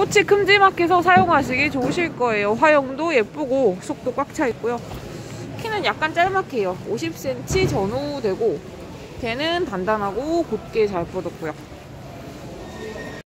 꽃이 큼지막해서 사용하시기 좋으실 거예요. 화형도 예쁘고 속도 꽉 차 있고요. 키는 약간 짤막해요. 50cm 전후 되고 배는 단단하고 곱게 잘 뻗었고요.